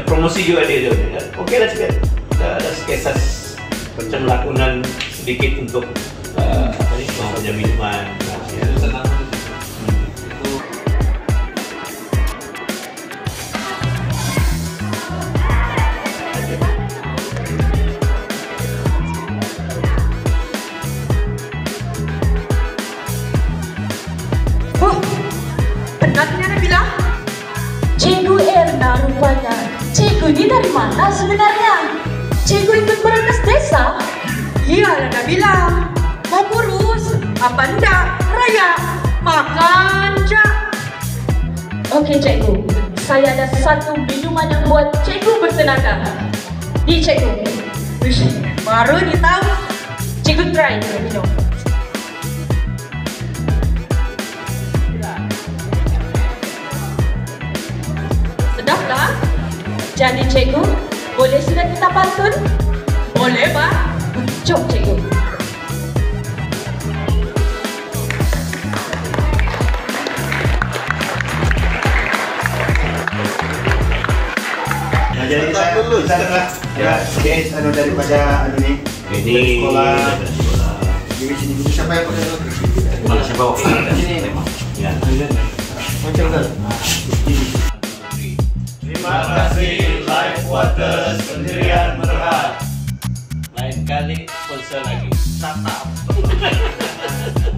ada promosi juga dia dia. Ya, Oke lah sikit. Ada, ada skesas macam lakonan sedikit untuk uh, apa ni maksudnya minuman. Nah, ya. Oh, penatnya Nabila. Cikgu Erna rupanya. Cikgu ini dari mana sebenarnya? Cikgu ikut berantas desa? Iyalah Nabila. Mau kurus? Apa enggak? Raya, makan cak. Oke cikgu, saya ada satu minuman yang buat cikgu bertenaga. Di cikgu. Wish, baru nih tahu. Cikgu try minum. Jadi cikgu, boleh sudah kita pantun? Boleh, Pak? Jom cikgu. Nah, jadi kita dulu, setelah Ya. guys anu daripada anu Ini dari sekolah dari sekolah. di sini dulu siapa yang pakai dulu? Mana siapa oke? Sini. Ya. Macam kan? podcast sendirian berhak. Lain kali sponsor lagi. Tata.